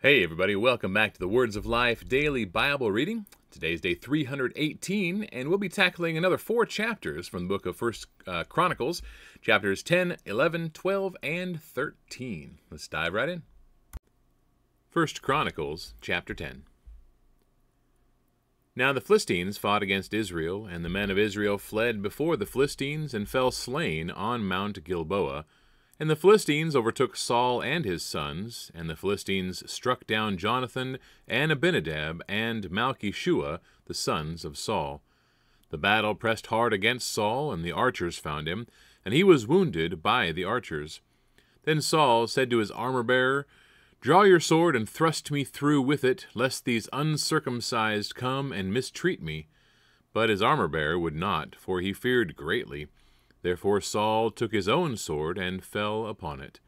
Hey, everybody, welcome back to the Words of Life Daily Bible Reading. Today's day 318, and we'll be tackling another four chapters from the book of First uh, Chronicles, chapters 10, 11, 12, and 13. Let's dive right in. First Chronicles, chapter 10. Now the Philistines fought against Israel, and the men of Israel fled before the Philistines and fell slain on Mount Gilboa. And the Philistines overtook Saul and his sons, and the Philistines struck down Jonathan and Abinadab and Malchishua, the sons of Saul. The battle pressed hard against Saul, and the archers found him, and he was wounded by the archers. Then Saul said to his armor bearer, Draw your sword and thrust me through with it, lest these uncircumcised come and mistreat me. But his armor bearer would not, for he feared greatly. Therefore Saul took his own sword and fell upon it.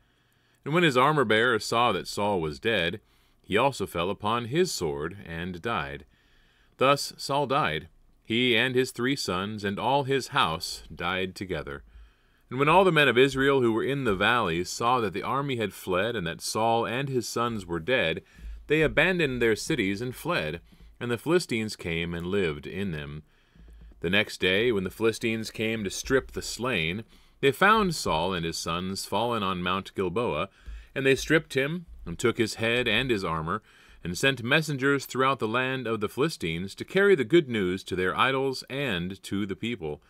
And when his armor bearer saw that Saul was dead, he also fell upon his sword and died. Thus Saul died, he and his three sons and all his house died together. And when all the men of Israel who were in the valley saw that the army had fled and that Saul and his sons were dead, they abandoned their cities and fled, and the Philistines came and lived in them. The next day, when the Philistines came to strip the slain, they found Saul and his sons fallen on Mount Gilboa, and they stripped him, and took his head and his armor, and sent messengers throughout the land of the Philistines to carry the good news to their idols and to the people.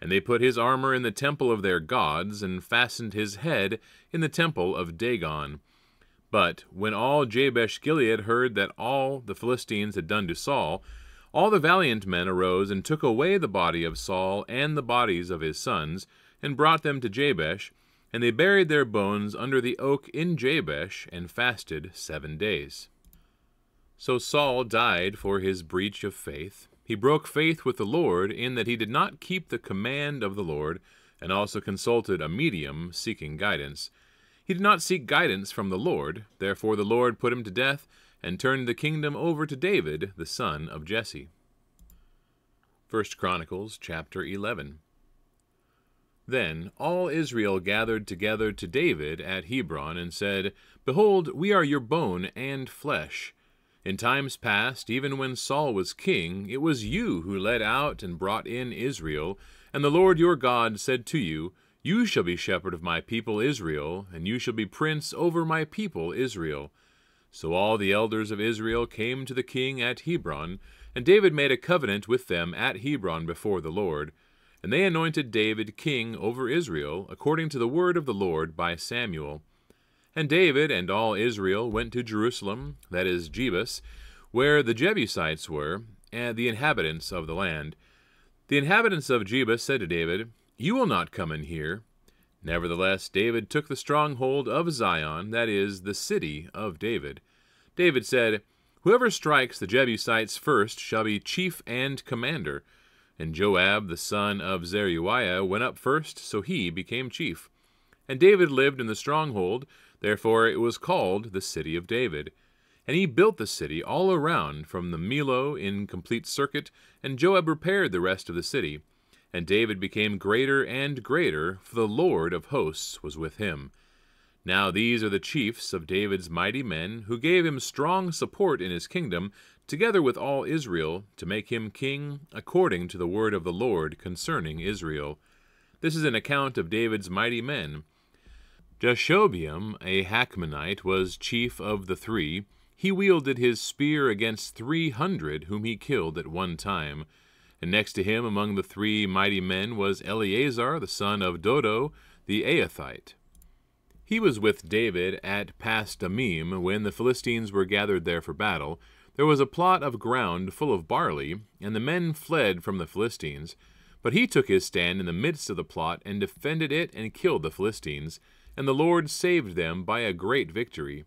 And they put his armor in the temple of their gods, and fastened his head in the temple of Dagon. But when all Jabesh Gilead heard that all the Philistines had done to Saul, all the valiant men arose and took away the body of Saul and the bodies of his sons, and brought them to Jabesh, and they buried their bones under the oak in Jabesh, and fasted seven days. So Saul died for his breach of faith. He broke faith with the Lord in that he did not keep the command of the Lord, and also consulted a medium seeking guidance. He did not seek guidance from the Lord, therefore the Lord put him to death and turned the kingdom over to David, the son of Jesse. 1 Chronicles chapter 11. Then all Israel gathered together to David at Hebron and said, Behold, we are your bone and flesh. In times past, even when Saul was king, it was you who led out and brought in Israel, and the Lord your God said to you, You shall be shepherd of my people Israel, and you shall be prince over my people Israel. So all the elders of Israel came to the king at Hebron, and David made a covenant with them at Hebron before the Lord. And they anointed David king over Israel, according to the word of the Lord by Samuel. And David and all Israel went to Jerusalem, that is Jebus, where the Jebusites were, and the inhabitants of the land. The inhabitants of Jebus said to David, You will not come in here. Nevertheless, David took the stronghold of Zion, that is, the city of David. David said, Whoever strikes the Jebusites first shall be chief and commander. And Joab, the son of Zeruiah, went up first, so he became chief. And David lived in the stronghold, therefore it was called the city of David. And he built the city all around from the Millo in complete circuit, and Joab repaired the rest of the city. And David became greater and greater, for the Lord of hosts was with him. Now these are the chiefs of David's mighty men, who gave him strong support in his kingdom, together with all Israel, to make him king, according to the word of the Lord concerning Israel. This is an account of David's mighty men. Jashobeam, a Hachmonite, was chief of the three. He wielded his spear against three hundred whom he killed at one time. And next to him among the three mighty men was Eleazar, the son of Dodo, the Aathite. He was with David at Pasdammim when the Philistines were gathered there for battle. There was a plot of ground full of barley, and the men fled from the Philistines. But he took his stand in the midst of the plot and defended it and killed the Philistines, and the Lord saved them by a great victory.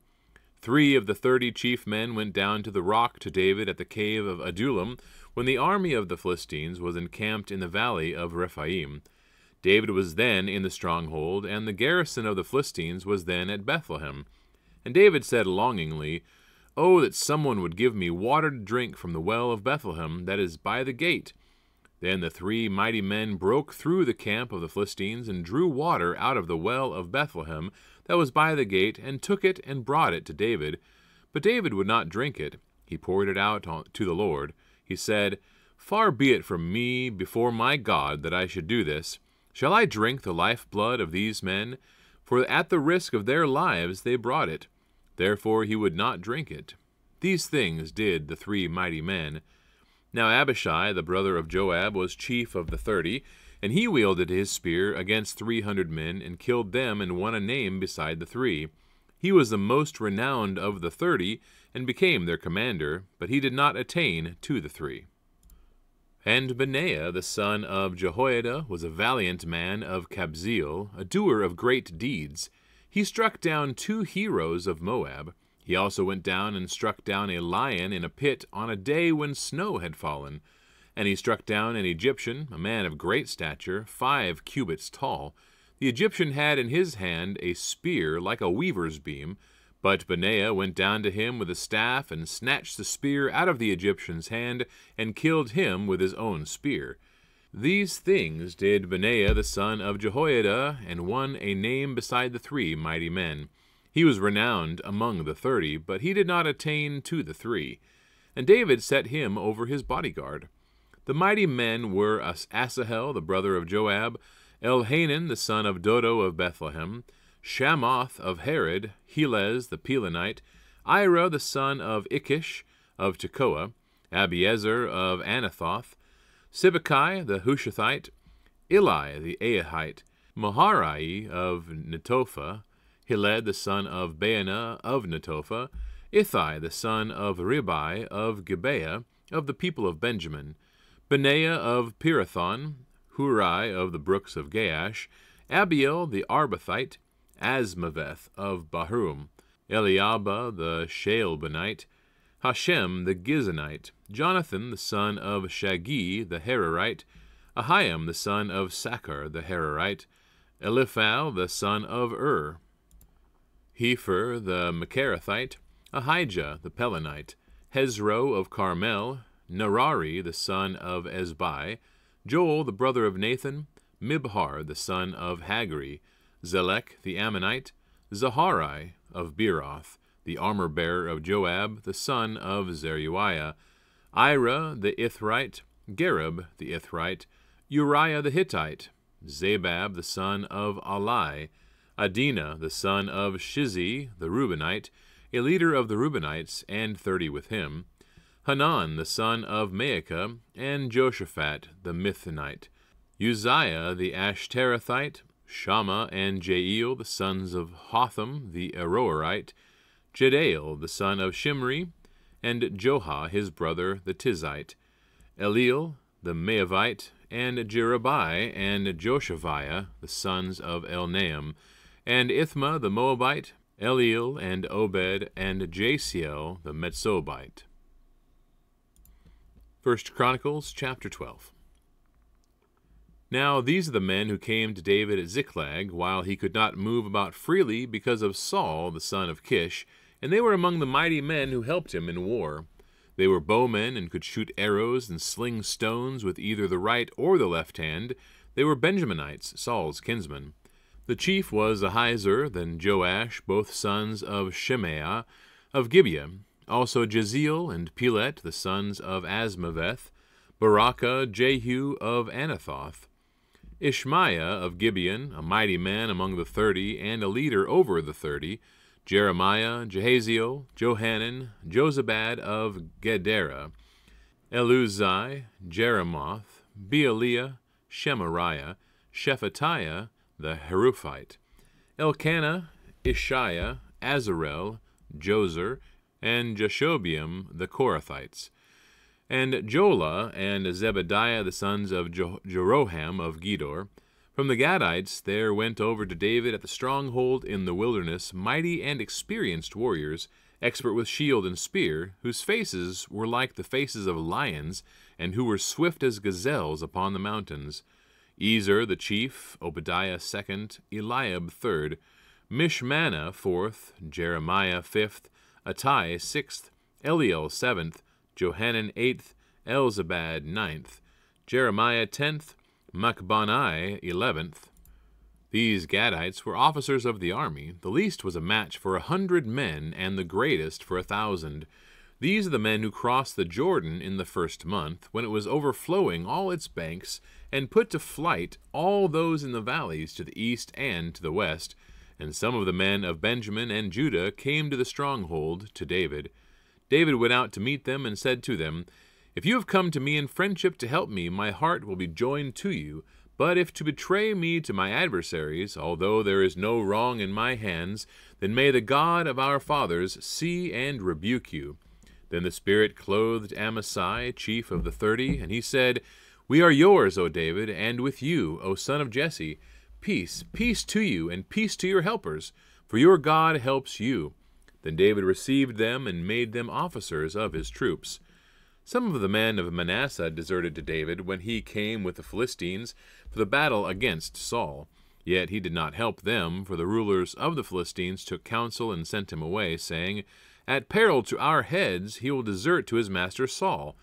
Three of the thirty chief men went down to the rock to David at the cave of Adullam, when the army of the Philistines was encamped in the valley of Rephaim. David was then in the stronghold, and the garrison of the Philistines was then at Bethlehem. And David said longingly, Oh, that someone would give me water to drink from the well of Bethlehem that is by the gate. Then the three mighty men broke through the camp of the Philistines and drew water out of the well of Bethlehem that was by the gate, and took it and brought it to David. But David would not drink it. He poured it out to the Lord. He said, Far be it from me before my God that I should do this. Shall I drink the lifeblood of these men? For at the risk of their lives they brought it. Therefore he would not drink it. These things did the three mighty men. Now Abishai, the brother of Joab, was chief of the thirty, and he wielded his spear against three hundred men, and killed them, and won a name beside the three. He was the most renowned of the thirty, and became their commander, but he did not attain to the three. And Benaiah the son of Jehoiada was a valiant man of Kabzeel, a doer of great deeds. He struck down two heroes of Moab. He also went down and struck down a lion in a pit on a day when snow had fallen. And he struck down an Egyptian, a man of great stature, five cubits tall. The Egyptian had in his hand a spear like a weaver's beam, but Benaiah went down to him with a staff and snatched the spear out of the Egyptian's hand and killed him with his own spear. These things did Benaiah the son of Jehoiada, and won a name beside the three mighty men. He was renowned among the thirty, but he did not attain to the three. And David set him over his bodyguard. The mighty men were Asahel, the brother of Joab, Elhanan, the son of Dodo of Bethlehem, Shammoth of Harod, Helez the Pelonite, Ira the son of Ikkesh of Tekoa, Abiezer of Anathoth, Sibbecai the Hushathite, Eli the Ahite, Maharai of Netophah, Heled the son of Baanah of Netophah, Ithai the son of Ribai of Gibeah, of the people of Benjamin, Benaiah of Pirathon, Hurai of the brooks of Gaash, Abiel the Arbathite, Azmaveth of Bahurim, Eliahba the Shaalbonite, Hashem the Gizonite, Jonathan the son of Shagee the Hararite, Ahiam the son of Sachar the Hararite, Eliphal the son of Ur, Hepher the Mecherathite, Ahijah the Pelonite, Hezro of Carmel, Nerari the son of Ezbai, Joel the brother of Nathan, Mibhar the son of Hagri, Zelek the Ammonite, Zaharai of Beeroth, the armor-bearer of Joab, the son of Zeruiah, Ira the Ithrite, Gareb the Ithrite, Uriah the Hittite, Zabad the son of Ahlai, Adina the son of Shizi the Reubenite, a leader of the Reubenites, and thirty with him, Hanan the son of Maacah, and Joshaphat the Mithnite, Uzziah the Ashterathite, Shama and Jael the sons of Hotham the Aroerite, Jediael the son of Shimri, and Joha his brother the Tizite, Eliel the Mahavite, and Jeribai and Joshaviah the sons of Elnaam, and Ithmah the Moabite, Eliel and Obed, and Jaasiel the Metzobite. 1 Chronicles chapter 12. Now these are the men who came to David at Ziklag, while he could not move about freely because of Saul the son of Kish, and they were among the mighty men who helped him in war. They were bowmen and could shoot arrows and sling stones with either the right or the left hand. They were Benjaminites, Saul's kinsmen. The chief was Ahiezer, then Joash, both sons of Shemaiah, of Gibeah, also Jeziel and Pelet, the sons of Azmaveth, Beracah, Jehu of Anathoth, Ishmaiah of Gibeon, a mighty man among the thirty, and a leader over the thirty, Jeremiah, Jehaziel, Johanan, Jozabad of Gederah, Eluzai, Jerimoth, Bealiah, Shemariah, Shephatiah, the Haruphite, Elkanah, Isshiah, Azarel, Joezer, and Jashobeam the Korahites, and Jola and Zebadiah the sons of Jeroham of Gedor. From the Gadites there went over to David at the stronghold in the wilderness mighty and experienced warriors, expert with shield and spear, whose faces were like the faces of lions, and who were swift as gazelles upon the mountains. Ezer the chief, Obadiah second, Eliab third, Mishmannah fourth, Jeremiah fifth, Attai sixth, Eliel seventh, Johanan eighth, Elzabad ninth, Jeremiah tenth, Machbannai eleventh. These Gadites were officers of the army. The least was a match for a hundred men, and the greatest for a thousand. These are the men who crossed the Jordan in the first month, when it was overflowing all its banks, and put to flight all those in the valleys to the east and to the west. And some of the men of Benjamin and Judah came to the stronghold to David. David went out to meet them and said to them, If you have come to me in friendship to help me, my heart will be joined to you. But if to betray me to my adversaries, although there is no wrong in my hands, then may the God of our fathers see and rebuke you. Then the Spirit clothed Amasai, chief of the thirty, and he said, We are yours, O David, and with you, O son of Jesse. Peace, peace to you, and peace to your helpers, for your God helps you. Then David received them and made them officers of his troops. Some of the men of Manasseh deserted to David when he came with the Philistines for the battle against Saul. Yet he did not help them, for the rulers of the Philistines took counsel and sent him away, saying, At peril to our heads he will desert to his master Saul.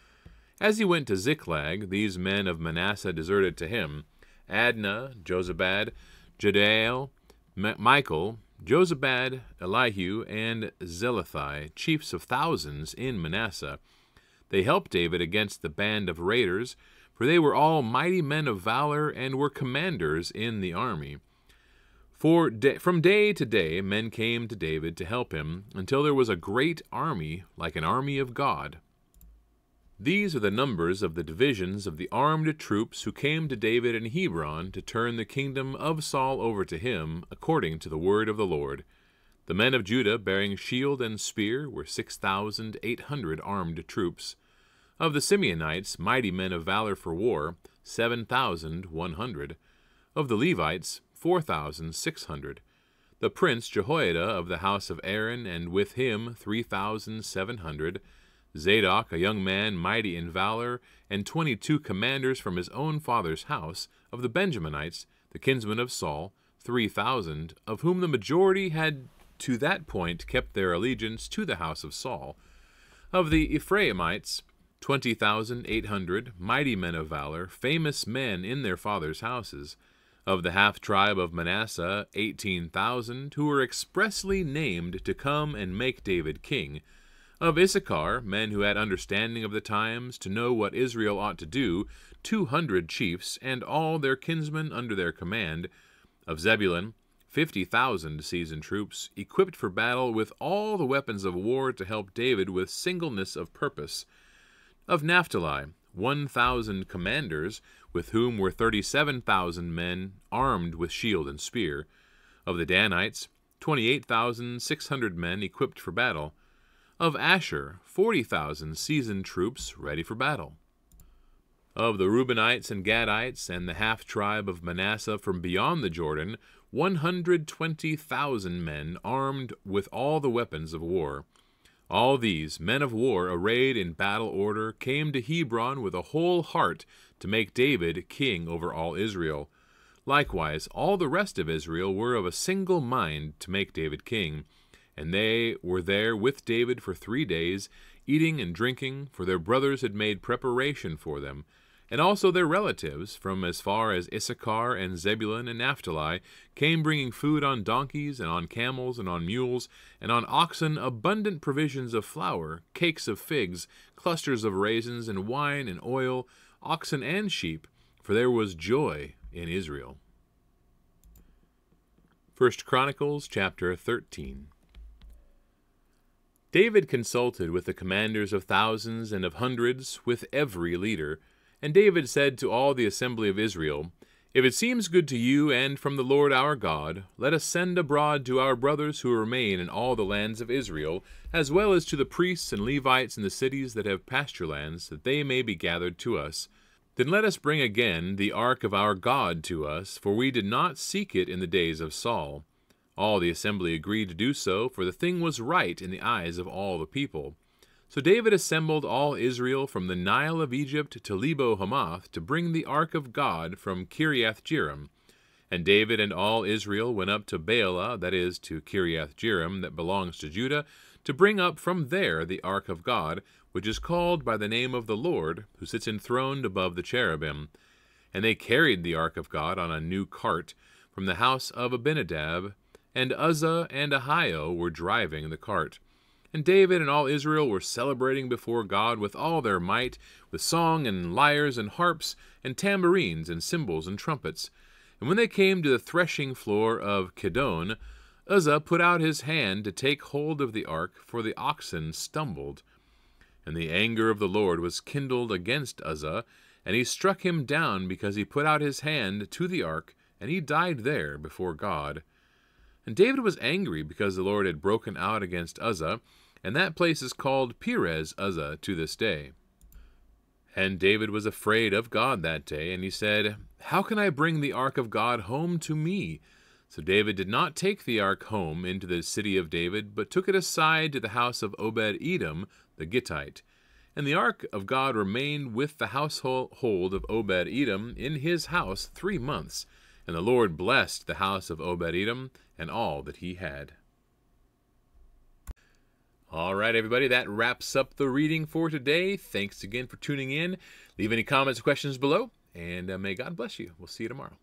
As he went to Ziklag, these men of Manasseh deserted to him Adnah, Jozabad, Jediael, Michael, Jozabad, Elihu, and Zillethai, chiefs of thousands in Manasseh. They helped David against the band of raiders, for they were all mighty men of valor and were commanders in the army. For day, from day to day men came to David to help him, until there was a great army, like an army of God. These are the numbers of the divisions of the armed troops who came to David in Hebron to turn the kingdom of Saul over to him, according to the word of the Lord. The men of Judah bearing shield and spear were six thousand eight hundred armed troops. Of the Simeonites, mighty men of valor for war, seven thousand one hundred. Of the Levites, four thousand six hundred. The prince Jehoiada of the house of Aaron, and with him three thousand seven hundred Zadok, a young man mighty in valor, and twenty two commanders from his own father's house, of the Benjaminites, the kinsmen of Saul, three thousand, of whom the majority had to that point kept their allegiance to the house of Saul. Of the Ephraimites, twenty thousand eight hundred, mighty men of valor, famous men in their fathers' houses. Of the half tribe of Manasseh, eighteen thousand, who were expressly named to come and make David king of Issachar, men who had understanding of the times, to know what Israel ought to do, two hundred chiefs, and all their kinsmen under their command. Of Zebulun, fifty thousand seasoned troops, equipped for battle with all the weapons of war to help David with singleness of purpose. Of Naphtali, one thousand commanders, with whom were thirty seven thousand men armed with shield and spear. Of the Danites, twenty eight thousand six hundred men equipped for battle. Of Asher, 40,000 seasoned troops ready for battle. Of the Reubenites and Gadites and the half tribe of Manasseh from beyond the Jordan, 120,000 men armed with all the weapons of war. All these, men of war arrayed in battle order, came to Hebron with a whole heart to make David king over all Israel. Likewise, all the rest of Israel were of a single mind to make David king. And they were there with David for three days, eating and drinking, for their brothers had made preparation for them. And also their relatives, from as far as Issachar and Zebulun and Naphtali, came bringing food on donkeys, and on camels, and on mules, and on oxen abundant provisions of flour, cakes of figs, clusters of raisins, and wine and oil, oxen and sheep, for there was joy in Israel. 1 Chronicles chapter 13 David consulted with the commanders of thousands and of hundreds, with every leader. And David said to all the assembly of Israel, If it seems good to you and from the Lord our God, let us send abroad to our brothers who remain in all the lands of Israel, as well as to the priests and Levites in the cities that have pasture lands, that they may be gathered to us. Then let us bring again the ark of our God to us, for we did not seek it in the days of Saul. All the assembly agreed to do so, for the thing was right in the eyes of all the people. So David assembled all Israel from the Nile of Egypt to Lebo Hamath to bring the ark of God from Kiriath Jearim. And David and all Israel went up to Baalah, that is, to Kiriath Jearim, that belongs to Judah, to bring up from there the ark of God, which is called by the name of the Lord, who sits enthroned above the cherubim. And they carried the ark of God on a new cart, from the house of Abinadab, and Uzzah and Ahio were driving the cart. And David and all Israel were celebrating before God with all their might, with song and lyres and harps, and tambourines and cymbals and trumpets. And when they came to the threshing floor of Chidon, Uzzah put out his hand to take hold of the ark, for the oxen stumbled. And the anger of the Lord was kindled against Uzzah, and he struck him down because he put out his hand to the ark, and he died there before God. And David was angry because the Lord had broken out against Uzzah, and that place is called Perez Uzzah to this day. And David was afraid of God that day, and he said, How can I bring the ark of God home to me? So David did not take the ark home into the city of David, but took it aside to the house of Obed Edom the Gittite. And the ark of God remained with the household of Obed Edom in his house three months. And the Lord blessed the house of Obed Edom and all that he had. All right, everybody, that wraps up the reading for today. Thanks again for tuning in. Leave any comments or questions below, and uh, may God bless you. We'll see you tomorrow.